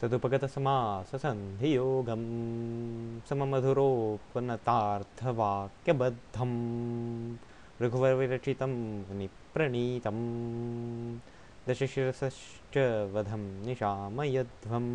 तदुपगतसमाससन्धियोगं सममधुरोपनतार्थवाक्यबद्धं रघुवरविरचितं मुनिप्रणीतं दशशिरसश्च वधं निशामयध्वम्